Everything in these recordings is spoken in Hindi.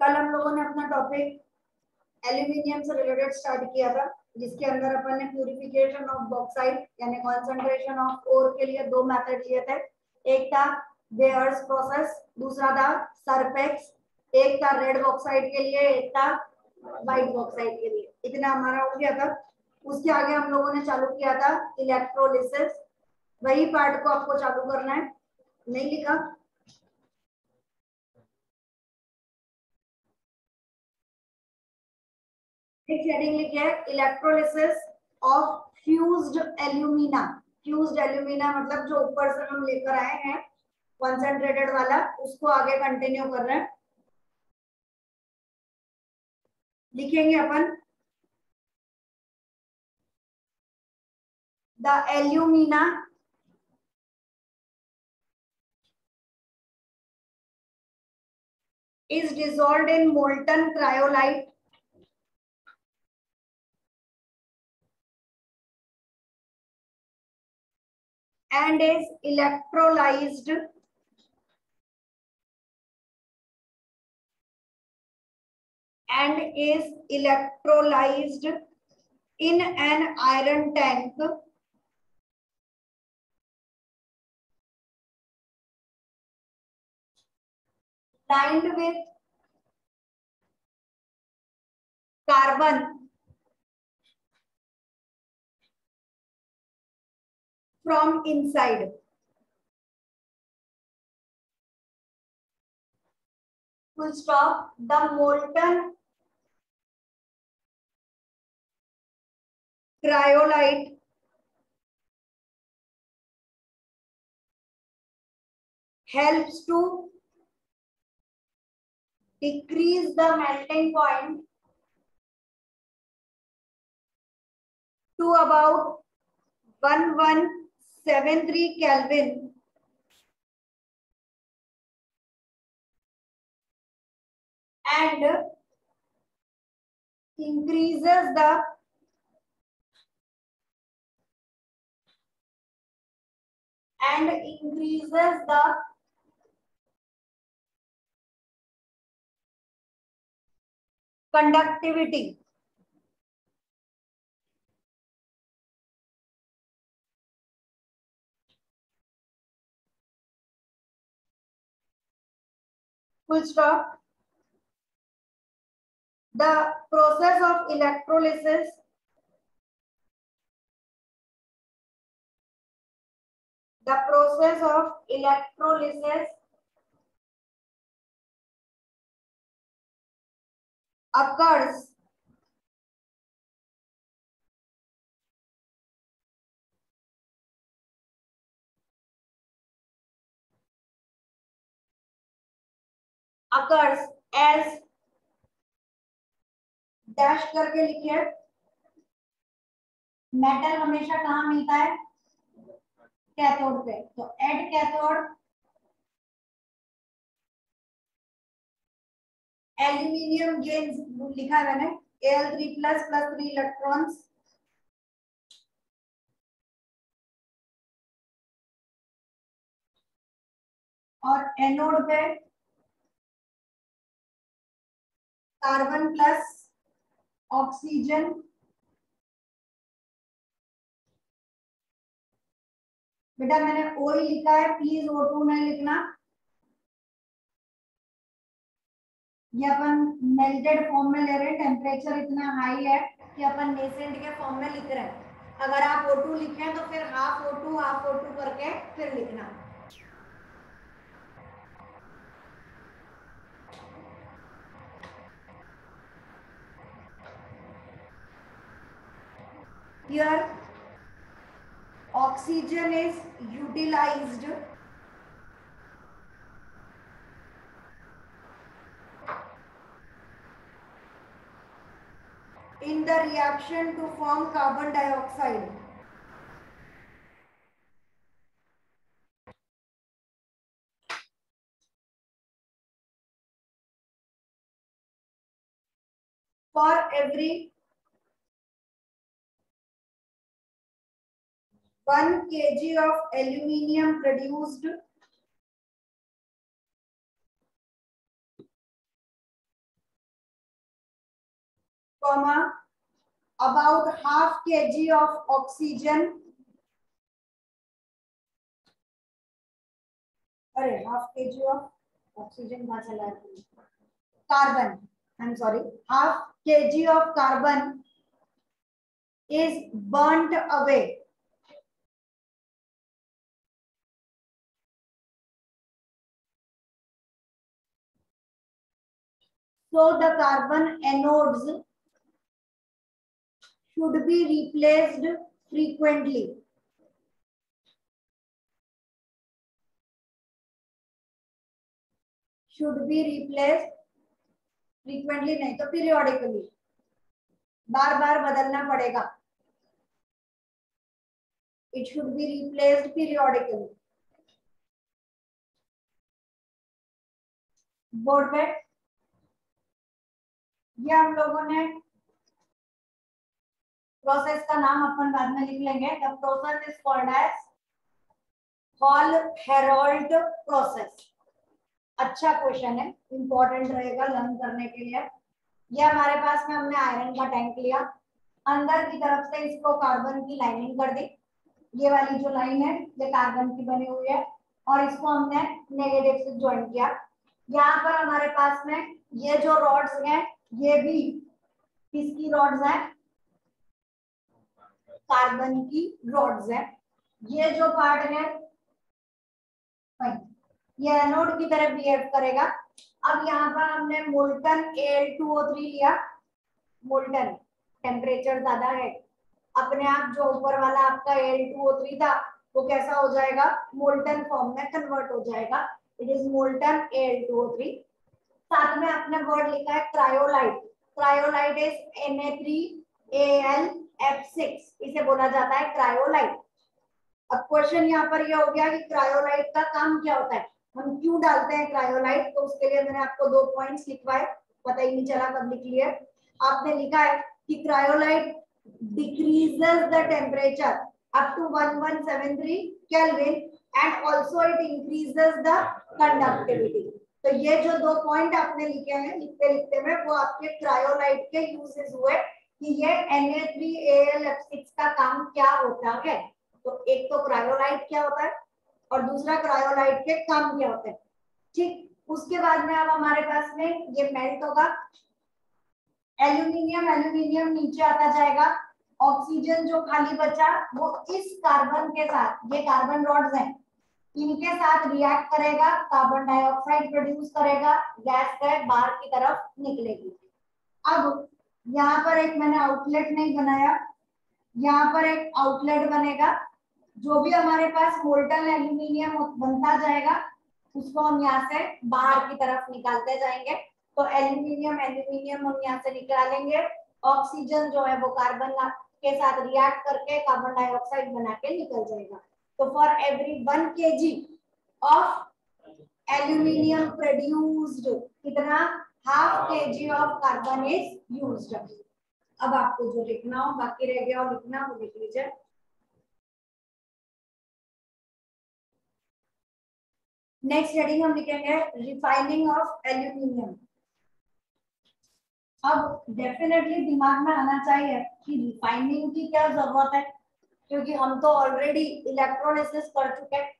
कल हम लोगों ने अपना टॉपिक एल्यूमिनियम से रिलेटेड स्टार्ट किया था, जिसके अंदर अपन ने प्यूरिफिकेशन ऑफ़ बॉक्साइड यानी कंसंट्रेशन ऑफ़ ओर के लिए दो मेथड लिए थे। एक था बेयर्स प्रोसेस दूसरा था सरपेक्स एक था रेड बॉक्साइड के लिए, एक था व्हाइट बॉक्साइड के लिए। इतना हमारा हो गया था। उसके आगे हम लोगों ने चालू किया था इलेक्ट्रोलिसिस वही पार्ट को आपको चालू करना है। नहीं लिखा। एक हेडिंग लिखी है electrolysis of fused alumina fused alumina मतलब जो ऊपर से हम लेकर आए हैं कंसंट्रेटेड वाला, उसको आगे कंटिन्यू कर रहे हैं। लिखेंगे अपन the alumina is dissolved in molten cryolite. And is electrolyzed and is electrolyzed in an iron tank lined with carbon from inside. Full stop. The molten cryolite helps to decrease the melting point to about 1173 Kelvin and increases the and increases the conductivity full stop. The process of electrolysis the process of electrolysis occurs occurs as dash करके लिखिए। मेटल हमेशा कहा मिलता है? कैथोड पे। तो एड कैथोड, एल्यूमिनियम गेन्स लिखा है मैंने। L three plus plus three electrons और एनोड पे कार्बन प्लस ऑक्सीजन। बेटा मैंने ओ ही लिखा है प्लीज़ ओ टू नहीं लिखना। ये अपन मेल्टेड फॉर्म में ले रहे हैं टेम्परेचर इतना हाई है कि अपन नेसेंट के फॉर्म में लिख रहे हैं। अगर आप ओ टू लिखें तो फिर half O two half O two करके फिर लिखना। Here oxygen is utilized in the reaction to form carbon dioxide for every 1 kg of aluminium produced comma about half kg of oxygen अरे half K G of oxygen कहाँ चला है carbon I am sorry half K G of carbon is burnt away so the carbon anodes should be replaced frequently should be replaced frequently नहीं तो periodically बार बार बदलना पड़ेगा it should be replaced periodically board पे ये हम लोगों ने प्रोसेस का नाम अपन बाद में लिख लेंगे। The process is called as Hall Heroult process अच्छा क्वेश्चन है। इंपॉर्टेंट रहेगा लर्न करने के लिए। ये हमारे पास में हमने आयरन का टैंक लिया। अंदर की तरफ़ से इसको कार्बन की लाइनिंग कर दी। ये वाली जो लाइन है, ये कार्बन की बनी हुई है। और इसको हमने नेगेटिव से ज्वाइन किया। यहाँ पर हमारे पास में ये जो रॉड्स हैं ये भी किसकी रॉड्स है? कार्बन की रॉड्स है। ये जो पार्ट है ये एनोड की तरह बिहेव करेगा। अब यहाँ पर हमने मोल्टन Al2O3 लिया। मोल्टन टेम्परेचर ज़्यादा है। अपने आप जो ऊपर वाला आपका Al2O3 था, वो कैसा हो जाएगा? मोल्टन फॉर्म में कन्वर्ट हो जाएगा। इट इज़ मोल्टन Al2O3 साथ में आपने वर्ड लिखा है cryolite cryolite is N A three A L F six इसे बोला जाता है क्रायोलाइट अब क्वेश्चन यहाँ पर यह हो गया कि क्रायोलाइट का काम क्या होता है? हम क्यों डालते हैं क्रायोलाइट तो उसके लिए मैंने आपको दो पॉइंट्स लिखवाए। पता ही नहीं चला कब लिख लिए। आपने लिखा है कि cryolite decreases the temperature up to 1173 kelvin and also it increases the conductivity तो ये जो दो पॉइंट आपने लिखे हैं, लिखते लिखते में वो आपके क्रायोलाइट के यूजेस हुए कि ये Na3AlF6 का काम क्या होता है? तो एक तो क्रायोलाइट क्या होता है और दूसरा क्रायोलाइट के काम क्या होते हैं? ठीक, उसके बाद में अब हमारे पास में ये मेल्ट होगा। एल्यूमिनियम एल्यूमिनियम नीचे आता जाएगा। ऑक्सीजन जो खाली बचा, वो इस कार्बन के साथ, ये कार्बन रॉड्स हैं। इनके साथ रिएक्ट करेगा कार्बन डाइऑक्साइड प्रोड्यूस करेगा गैस का बाहर की तरफ़ निकलेगी। अब यहाँ पर एक मैंने आउटलेट नहीं बनाया, यहाँ पर एक आउटलेट बनेगा। जो भी हमारे पास मोल्टन एल्यूमिनियम बनता जाएगा, उसको हम यहाँ से बाहर की तरफ़ निकालते जाएँगे। तो एल्यूमिनियम एल्यूमिनियम हम यहाँ से निकालेंगे। ऑक्सीजन जो है वो कार्बन के साथ रिएक्ट करके कार्बन डाइऑक्साइड बना के निकल जाएगा। For every one K G of aluminium produced कितना? Half K G of carbon is used अब आपको जो लिखना हो, बाकी रह गया, और लिखना वो लिख लीजिए। नेक्स्ट हेडिंग हम लिखेंगे रिफाइनिंग ऑफ़ एल्यूमिनियम अब डेफिनेटली दिमाग में आना चाहिए कि रिफाइनिंग की क्या ज़रूरत है। क्योंकि हम तो ऑलरेडी इलेक्ट्रोलिसिस कर चुके हैं।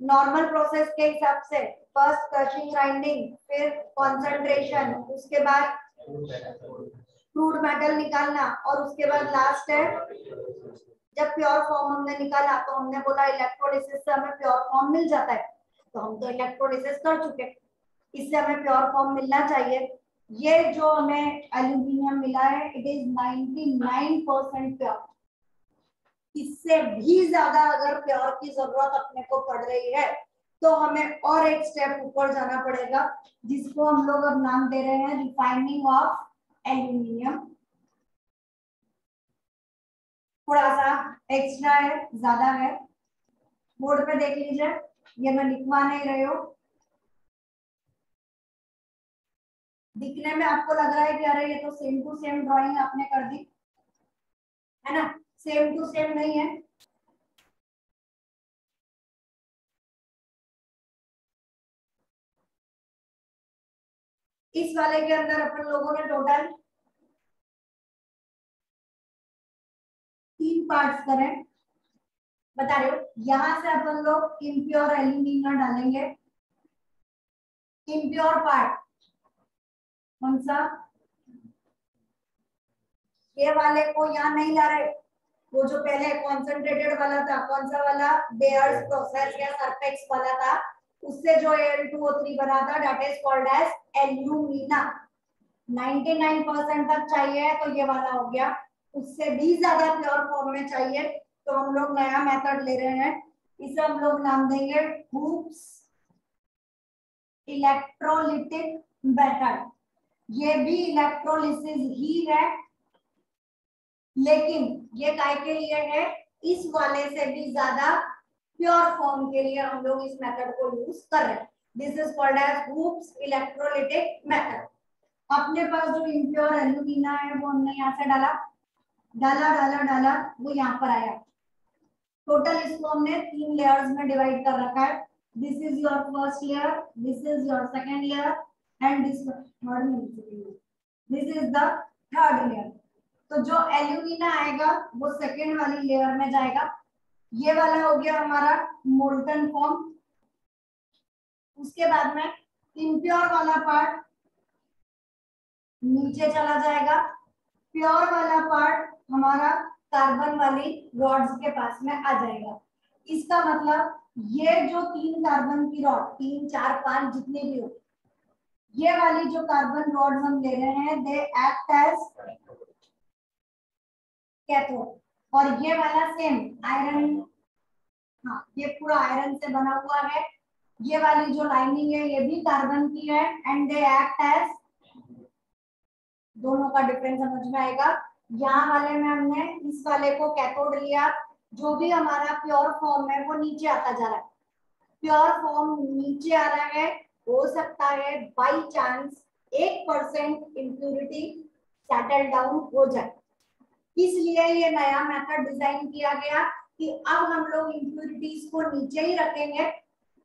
नॉर्मल प्रोसेस के हिसाब से फ़र्स्ट क्रशिंग ग्राइंडिंग फिर कंसंट्रेशन उसके बाद क्रूड मेटल निकालना और उसके बाद लास्ट है, जब प्योर फॉर्म हमने निकाला तो हमने बोला इलेक्ट्रोलिसिस से हमें प्योर फॉर्म मिल जाता है। तो हम तो इलेक्ट्रोलिसिस कर चुके इससे हमें प्योर फॉर्म मिलना चाहिए। ये जो हमें एल्यूमिनियम मिला है इट इज़ 99 परसेंट प्योर इससे भी ज़्यादा अगर प्योर की ज़रूरत अपने को पड़ रही है तो हमें और एक स्टेप ऊपर जाना पड़ेगा, जिसको हम लोग अब नाम दे रहे हैं रिफाइनिंग ऑफ़ एल्यूमिनियम थोड़ा सा एक्स्ट्रा है, ज़्यादा है। बोर्ड पे देख लीजिए, ये मैं लिखवा नहीं रही हूँ। दिखने में आपको लग रहा है कि अरे ये तो सेम टू सेम ड्राइंग आपने कर दी। है ना? सेम टू सेम नहीं है। इस वाले के अंदर अपन लोगों ने टोटल तीन पार्ट्स करें। बता रहे हो, यहाँ से अपन लोग इम्प्योर एल्यूमिना डालेंगे। इम्प्योर पार्ट कौन सा? ये वाले को यहाँ नहीं ला रहे। वो जो पहले कॉन्सेंट्रेटेड वाला था कौन सा वाला? बेयर्स प्रोसेस या सरफेक्स वाला था उससे जो Al2O3 बना था that is called as alumina 99 percent तक चाहिए तो ये वाला हो गया। उससे भी ज़्यादा प्योर फॉर्म में चाहिए तो हम लोग नया मेथड ले रहे हैं। इसे हम लोग नाम देंगे हुप्स इलेक्ट्रोलिटिक मेथड ये भी इलेक्ट्रोलिसिस ही है लेकिन ये काय के लिए है? इस वाले से भी ज़्यादा प्योर फॉर्म के लिए हम लोग इस मेथड को यूज़ कर रहे हैं। This is called as hoops electrolytic method अपने पास जो इम्प्योर एल्यूमिना है, वो हमने यहाँ से डाला। डाला डाला डाला, वो यहाँ पर आया। टोटल इसको हमने तीन लेयर्स में डिवाइड कर रखा है। This is your first layer this is your second layer and this third this is the third layer तो जो एल्यूमिना आएगा, वो सेकेंड वाली लेयर में जाएगा। ये वाला हो गया हमारा मोल्टन फॉर्म उसके बाद में इम्प्योर वाला पार्ट नीचे चला जाएगा। प्योर वाला पार्ट हमारा कार्बन वाली रॉड्स के पास में आ जाएगा। इसका मतलब ये जो तीन कार्बन की रॉड तीन, चार, पाँच जितने भी हो, ये वाली जो कार्बन रॉड हम ले रहे हैं दे एक्ट एज कैथोड और ये वाला सेम आयरन हाँ ये पूरा आयरन से बना हुआ है। ये वाली जो लाइनिंग है, ये भी कार्बन की है एंड दे एक्ट एज दोनों का डिफरेंस समझ में आएगा। यहाँ वाले में हमने इस वाले को कैथोड लिया। जो भी हमारा प्योर फॉर्म है, वो नीचे आता जा रहा है। प्योर फॉर्म नीचे आ रहा है, हो सकता है बाई चांस एक परसेंट इम्प्यूरिटी सेटल डाउन हो जाए। इसलिए ये नया मेथड डिज़ाइन किया गया कि अब हम लोग इम्प्यूरिटीज को नीचे ही रखेंगे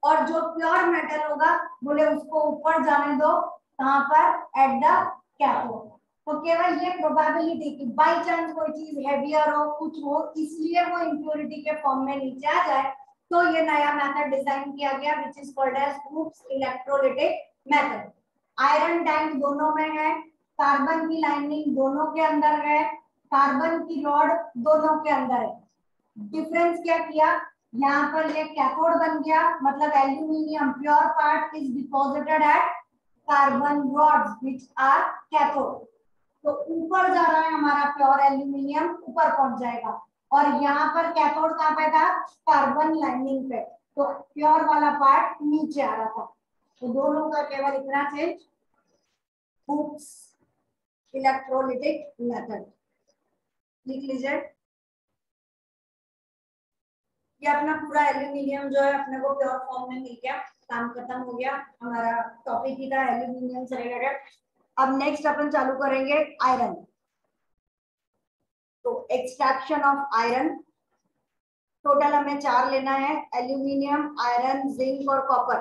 और जो प्योर मेटल होगा, बोले उसको ऊपर जाने दो कहाँ पर एट द कैथोड तो केवल ये प्रोबेबिलिटी कि बाई चांस कोई चीज़ हैवियर हो, कुछ हो, इसलिए वो इम्प्योरिटी के फॉर्म में नीचे आ जाए तो ये नया मेथड डिज़ाइन किया गया which is called as hoops electrolytic method iron tank दोनों में है कार्बन की लाइनिंग दोनों के अंदर है कार्बन की रॉड दोनों के अंदर है। डिफरेंस क्या किया? यहाँ पर ये कैथोड बन गया मतलब aluminium pure part is deposited at carbon rods which are cathode तो ऊपर जा रहा है हमारा प्योर एल्यूमिनियम ऊपर पहुँच जाएगा। और यहाँ पर कैथोड कहाँ पे था? कार्बन लाइनिंग पे। तो प्योर वाला पार्ट नीचे आ रहा था। तो दोनों का केवल इतना चेंज इलेक्ट्रोलिटिक मेथड लिख लीजिए। ये अपना पूरा एल्यूमिनियम जो है, अपने को प्योर फॉर्म में मिल गया, काम खत्म हो गया। हमारा टॉपिक ही था एल्यूमिनियम से रिलेटेड अब नेक्स्ट अपन चालू करेंगे आयरन तो एक्सट्रैक्शन ऑफ़ आयरन टोटल हमें चार लेना है एल्यूमिनियम आयरन जिंक और कॉपर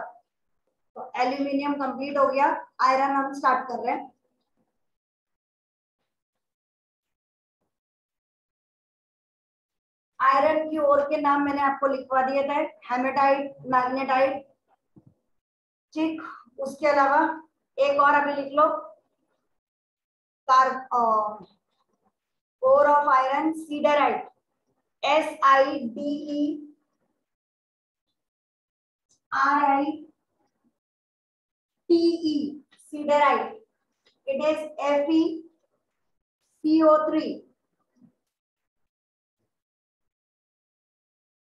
तो एल्यूमिनियम कंप्लीट हो गया। आयरन हम स्टार्ट कर रहे हैं। आयरन की ओर के नाम मैंने आपको लिखवा दिए थे हेमेटाइट मैग्नेटाइट ठीक उसके अलावा एक और अभी लिख लो ore of iron siderite S I D E R I T E siderite it is three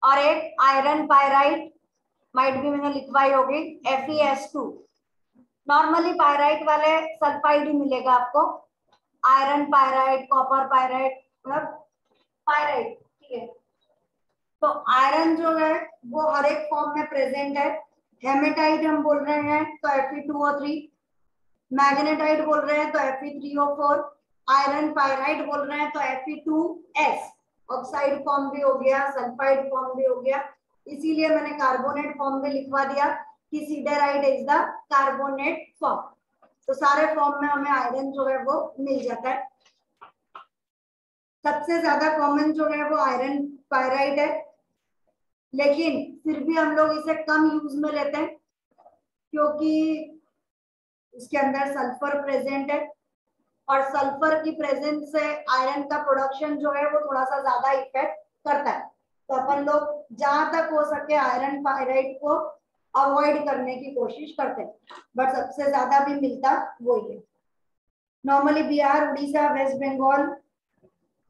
और एक आयरन पायराइट माइट भी मैंने लिखवाई होगी F S two normally pyrite वाले सल्फाइड ही मिलेगा आपको। आयरन पायराइट कॉपर पायराइट मतलब पायराइट ठीक है। तो आयरन जो है, वो हर एक फॉर्म में प्रेजेंट है। हेमेटाइट हम बोल रहे हैं तो F two O three magnetite बोल रहे हैं तो F three O four iron pyrite बोल रहे हैं तो F two S oxide form भी हो गया सल्फाइड फॉर्म भी हो गया। इसीलिए मैंने कार्बोनेट फॉर्म में लिखवा दिया कि siderite is the carbonate form तो सारे फॉर्म में हमें आयरन जो है वो मिल जाता है। सबसे ज़्यादा कॉमन जो है वो आयरन पायराइड है। लेकिन फिर भी हम लोग इसे कम यूज़ में लेते हैं, क्योंकि इसके अंदर सल्फ़र प्रेजेंट है। और सल्फ़र की प्रेजेंस से आयरन का प्रोडक्शन जो है वो थोड़ा सा ज़्यादा इफ़ेक्ट करता है। तो अपन लोग जहाँ तक हो सके आयरन पायराइड को अवॉइड करने की कोशिश करते हैं। बट सबसे ज़्यादा भी मिलता वही है। नॉर्मली बिहार, उड़ीसा वेस्ट बंगाल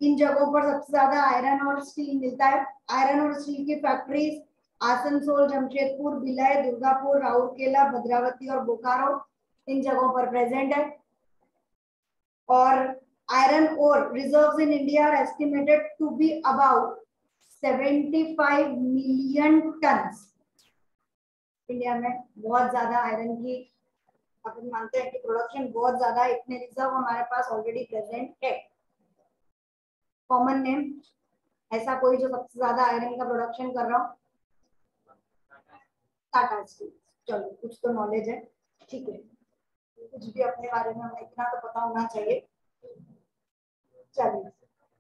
इन जगहों पर सबसे ज़्यादा आयरन और स्टील मिलता है। आयरन और स्टील की फैक्ट्रीज आसनसोल, जमशेदपुर, भिलाई, दुर्गापुर, राउरकेला, भद्रावती और बोकारो इन जगहों पर प्रेजेंट है। और iron ore reserves in India are estimated to be about 75 million tons India में बहुत ज़्यादा आयरन की मानते हैं कि प्रोडक्शन बहुत ज़्यादा इतने रिज़र्व हमारे पास ऑलरेडी प्रेजेंट है। कॉमन नेम ऐसा कोई जो सबसे ज़्यादा आयरन का प्रोडक्शन कर रहा हो? टाटा स्टील चलो, कुछ तो नॉलेज है, ठीक है। कुछ भी अपने बारे में हमें इतना तो पता होना चाहिए। चलिए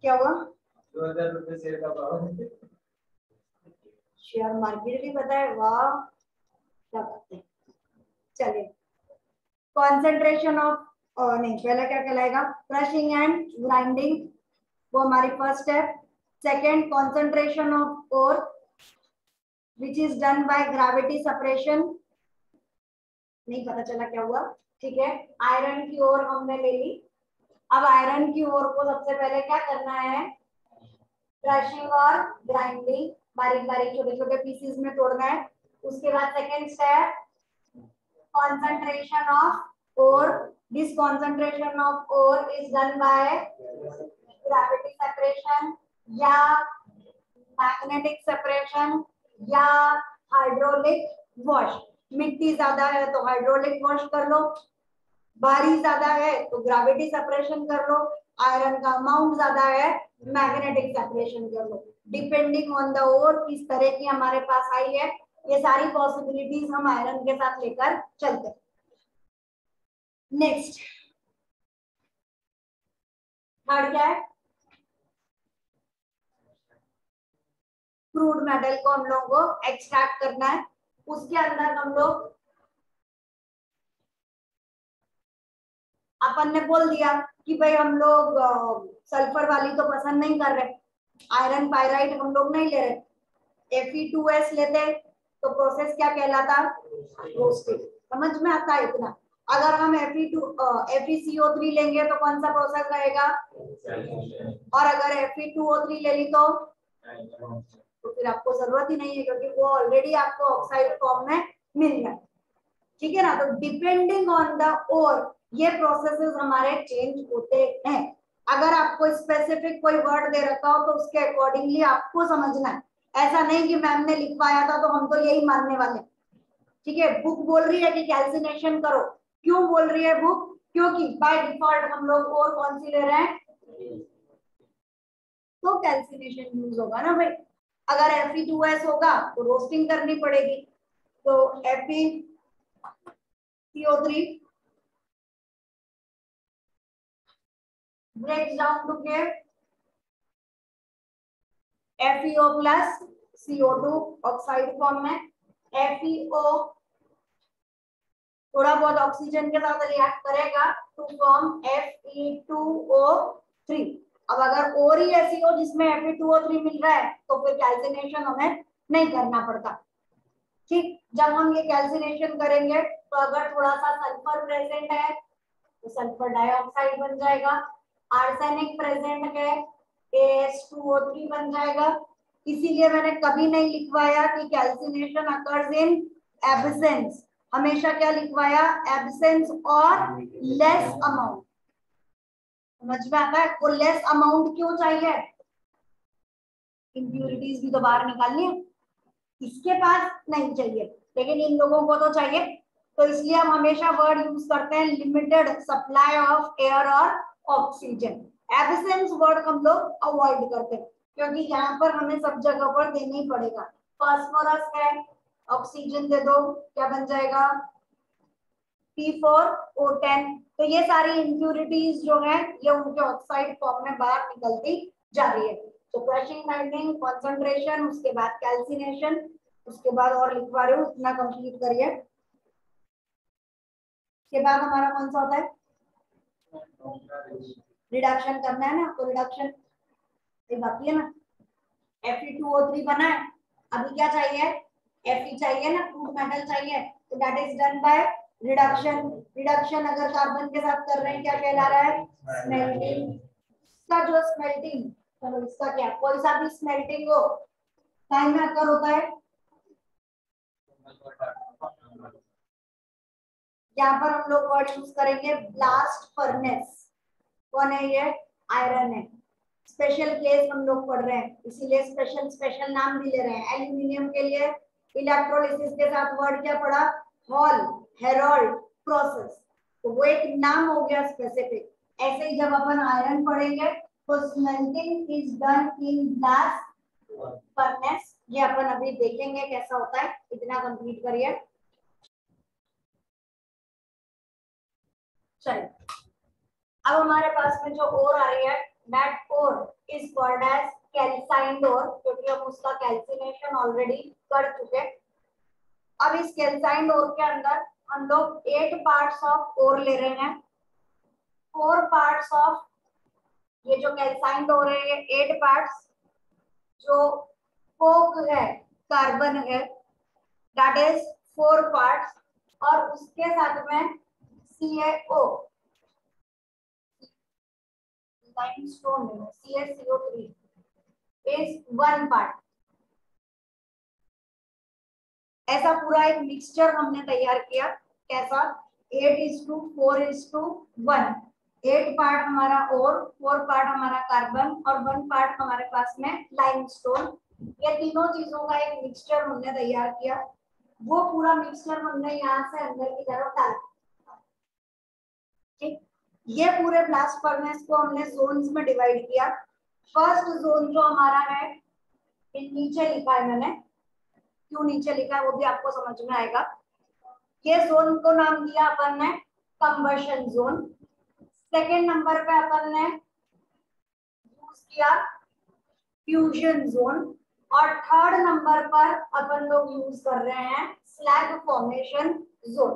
क्या हुआ? दो हज़ार रुपए शेयर का भाव शेयर मार्केट भी पता है वाह क्या बात है। चलिए कॉन्सेंट्रेशन ऑफ़ नहीं पहला क्या कहलाएगा? क्रशिंग एंड ग्राइंडिंग वो हमारी first step second concentration of ore which is done by gravity separation नहीं पता चला क्या हुआ? ठीक है? आयरन की ओर हमने ले ली। अब आयरन की ओर को सबसे पहले क्या करना है? क्रशिंग और ग्राइंडिंग बारीक बारीक छोटे छोटे पीसेस में तोड़ना है। उसके बाद second step concentration of ore this concentration of ore is done by gravity separation या magnetic separation या हाइड्रोलिक वॉश मिट्टी ज़्यादा है तो हाइड्रोलिक वॉश कर लो। भारी ज़्यादा है तो ग्रेविटी सेपरेशन कर लो। आयरन का अमाउंट ज़्यादा है मैग्नेटिक सेपरेशन कर लो। डिपेंडिंग ऑन द ओर किस तरह की हमारे पास आई है, ये सारी पॉसिबिलिटीज हम आयरन के साथ लेकर चलते नेक्स्ट थर्ड क्या है? क्रूड मेटल को हम लोगों को एक्सट्रैक्ट करना है। उसके अंदर हम लोग अपन ने बोल दिया कि भाई हम लोग सल्फ़र वाली तो पसंद नहीं कर रहे। आयरन पायराइड हम लोग नहीं ले रहे। Fe2S लेते तो प्रोसेस क्या कहलाता? समझ में आता है इतना? अगर हम Fe2 FeCO3 लेंगे तो कौन सा प्रोसेस रहेगा और अगर Fe2O3 ले ली तो? तो फिर आपको ज़रूरत ही नहीं है क्योंकि वो ऑलरेडी आपको ऑक्साइड फॉर्म में मिल गया। ठीक है ना? तो डिपेंडिंग ऑन द ओर ये प्रोसेसेस हमारे चेंज होते हैं। अगर आपको स्पेसिफिक कोई वर्ड दे रखा हो तो उसके अकॉर्डिंगली आपको समझना है। ऐसा नहीं कि मैम ने लिखवाया था तो हम तो यही मानने वाले ठीक है? बुक बोल रही है कि कैल्सिनेशन करो। क्यों बोल रही है बुक क्योंकि बाय डिफ़ॉल्ट हम लोग और कौन सी ले रहे हैं? तो कैल्सिनेशन यूज़ होगा ना भाई। अगर एफ़ टू एस होगा तो रोस्टिंग करनी पड़ेगी। तो F C O FeCO3 breaks down to give FeO plus CO2 oxide form में। FeO थोड़ा बहुत ऑक्सीजन के साथ रिएक्ट करेगा टू फॉर्म Fe2O3 अब अगर और ही ऐसी हो जिसमें Fe2O3 मिल रहा है तो फिर कैल्सिनेशन हमें नहीं करना पड़ता। ठीक? जब हम ये कैल्सिनेशन करेंगे तो अगर थोड़ा सा सल्फ़र प्रेजेंट है तो सल्फ़र डाइऑक्साइड बन जाएगा। आर्सेनिक प्रेजेंट है AS2O3 बन जाएगा। इसीलिए मैंने कभी नहीं लिखवाया कि कैल्सिनेशन अकर्स इन एबसेंस हमेशा क्या लिखवाया? एबसेंस और लेस अमाउंट समझ में आता है? वो लेस अमाउंट क्यों चाहिए? इम्प्यूरिटीज भी तो बाहर निकालनी है। इसके पास नहीं चाहिए? लेकिन इन लोगों को तो चाहिए। तो इसलिए हम हमेशा वर्ड यूज़ करते हैं लिमिटेड सप्लाई ऑफ़ एयर और ऑक्सीजन एब्सेंस वर्ड हम लोग अवॉइड करते हैं, क्योंकि यहाँ पर हमें सब जगह पर देना ही पड़ेगा। फास्फोरस है ऑक्सीजन दे दो, क्या बन जाएगा? P4O10 तो ये सारी इम्प्यूरिटीज जो है, ये उनके ऑक्साइड फॉर्म में बाहर निकलती जा रही है। तो क्रशिंग बाइंडिंग कॉन्सेंट्रेशन उसके बाद कैल्सिनेशन उसके बाद और लिखवा रहे हो, इतना कंप्लीट करिए। उसके बाद हमारा कौन सा होता है? रिडक्शन करना है ना, आपको रिडक्शन बाकी है ना। Fe2O3 बना है। अभी क्या चाहिए? Fe चाहिए ना क्रूड मेटल चाहिए। तो that is done by reduction reduction अगर कार्बन के साथ कर रहे हैं, क्या कहला रहा है? स्मेल्टिंग इसका जो स्मेल्टिंग चलो इसका क्या? कोई सा भी स्मेल्टिंग हो टाइम में अकर होता है? यहाँ पर हम लोग वर्ड यूज़ करेंगे ब्लास्ट फर्नेस कौन है ये? आयरन है. स्पेशल केस हम लोग पढ़ रहे हैं, इसीलिए स्पेशल स्पेशल नाम भी ले रहे हैं। एल्यूमिनियम के लिए इलेक्ट्रोलिसिस के साथ वर्ड क्या पढ़ा? हॉल हेरोल्ड प्रोसेस तो वो एक नाम हो गया स्पेसिफिक ऐसे ही जब अपन आयरन पढ़ेंगे तो smelting is done in blast furnace ये अपन अभी देखेंगे कैसा होता है। इतना कंप्लीट करिए। अब हमारे पास में जो ओर आ रही है that ore is called as calcined ore क्योंकि हम उसका कैल्सिनेशन ऑलरेडी कर चुके अब इस कैल्साइंड ओर के अंदर हम लोग एट पार्ट्स ऑफ़ ओर ले रहे हैं। फोर पार्ट्स ऑफ़ ये जो कैल्साइंड है ये एट पार्ट्स जो कोक है कार्बन है दैट इज़ फोर पार्ट्स और उसके साथ में CaO limestone CaCO3 is one part ऐसा पूरा एक मिक्सचर हमने तैयार किया। कैसा? Eight is to four is to one eight part हमारा और फोर पार्ट हमारा कार्बन और वन पार्ट हमारे पास में लाइमस्टोन ये तीनों चीज़ों का एक मिक्सचर हमने तैयार किया। वो पूरा मिक्सचर हमने यहाँ से अंदर की तरफ़ डाला। ये पूरे ब्लास्ट फर्नेस को हमने जोन्स में डिवाइड किया। फ़र्स्ट जोन जो हमारा है नीचे लिखा है मैंने क्यों नीचे लिखा है वो भी आपको समझ में आएगा। ये जोन को नाम दिया अपन ने कंबर्शन जोन सेकेंड नंबर पे अपन ने यूज़ किया फ्यूजन जोन और थर्ड नंबर पर अपन लोग यूज़ कर रहे हैं स्लैग फॉर्मेशन जोन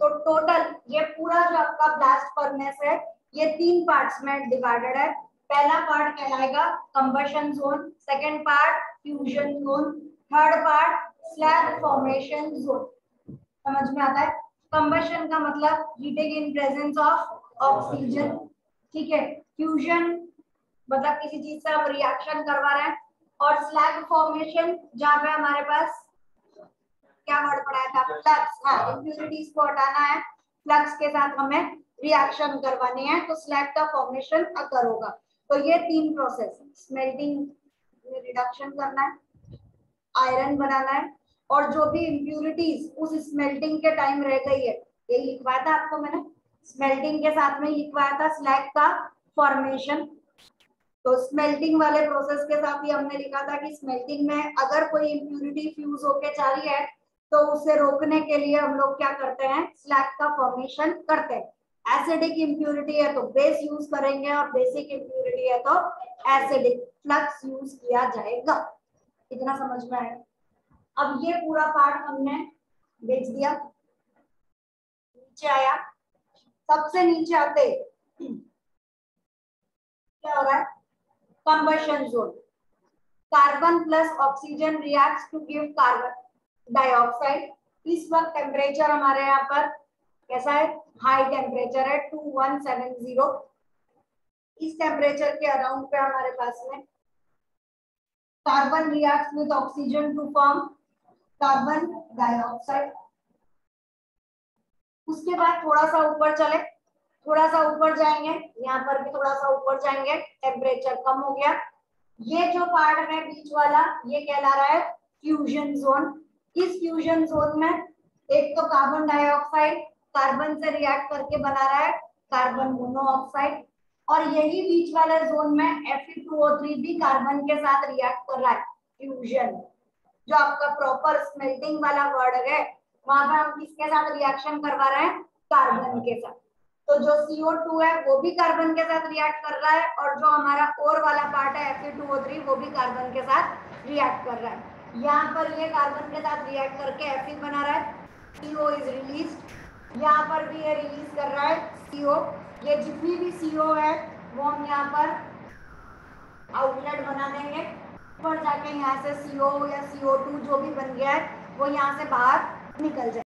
तो टोटल ये पूरा जो आपका ब्लास्ट फर्नेस है, ये तीन पार्ट्स में डिवाइडेड है। पहला पार्ट कहलाएगा combustion zone second part fusion zone third part slag formation zone समझ में आता है? कंबशन का मतलब heating in presence of oxygen ठीक है? फ्यूजन मतलब किसी चीज़ से हम रिएक्शन करवा रहे हैं। और स्लैग फॉर्मेशन जहाँ पे हमारे पास क्या वर्ड पढ़ाया था? फ्लक्स हाँ इम्प्यूरिटीज को हटाना है। फ्लक्स के साथ हमें रिएक्शन करवानी है। तो स्लैग का फॉर्मेशन अकर होगा। तो ये तीन प्रोसेस स्मेल्टिंग रिडक्शन करना है। आयरन बनाना है और जो भी इम्प्यूरिटीज उस स्मेल्टिंग के टाइम रह गई है यही लिखवाया था आपको मैंने? स्मेल्टिंग के साथ में लिखवाया था स्लैग का फॉर्मेशन तो स्मेल्टिंग वाले प्रोसेस के साथ ही हमने लिखा था कि स्मेल्टिंग में अगर कोई इम्प्यूरिटी फ्यूज होके जा रही है तो उसे रोकने के लिए हम लोग क्या करते हैं? स्लैग का फॉर्मेशन करते हैं। एसिडिक इम्प्यूरिटी है तो बेस यूज़ करेंगे और बेसिक इम्प्यूरिटी है तो एसिडिक फ्लक्स यूज़ किया जाएगा। इतना समझ में आया। अब ये पूरा पार्ट हमने बेच दिया। नीचे आया। सबसे नीचे आते। क्या हो रहा है? Combustion zone carbon plus oxygen reacts to give carbon dioxide इस वक्त टेम्परेचर हमारे यहाँ पर कैसा है? हाई टेम्परेचर है टू वन सेवन ज़ीरो इस टेम्परेचर के अराउंड पे हमारे पास में carbon reacts with oxygen to form carbon dioxide. उसके बाद थोड़ा सा ऊपर चले। थोड़ा सा ऊपर जाएँगे। यहाँ पर भी थोड़ा सा ऊपर जाएँगे। टेम्परेचर कम हो गया। ये जो पार्ट है बीच वाला, ये कहला रहा है फ्यूजन जोन इस फ्यूजन जोन में एक तो कार्बन डाइऑक्साइड कार्बन से रिएक्ट करके बना रहा है कार्बन मोनोऑक्साइड और यही बीच वाले जोन में Fe2O3 भी कार्बन के साथ रिएक्ट कर रहा है फ्यूजन जो आपका प्रॉपर स्मेल्टिंग वाला वर्ड है, वहाँ पे हम किसके साथ रिएक्शन करवा रहे हैं? कार्बन के साथ। तो जो CO2 है, वो भी कार्बन के साथ रिएक्ट कर रहा है और जो हमारा और वाला पार्ट है Fe2O3 वो भी कार्बन के साथ रिएक्ट कर रहा है। यहाँ पर ये कार्बन के साथ रिएक्ट करके Fe बना रहा है। CO इज़ रिलीज़ यहाँ पर भी ये रिलीज़ कर रहा है CO ये जितनी भी सीओ है, वो हम यहाँ पर आउटलेट बना देंगे। ऊपर जाके यहाँ से सीओ या सीओ टू जो भी बन गया है, वो यहाँ से बाहर निकल जाए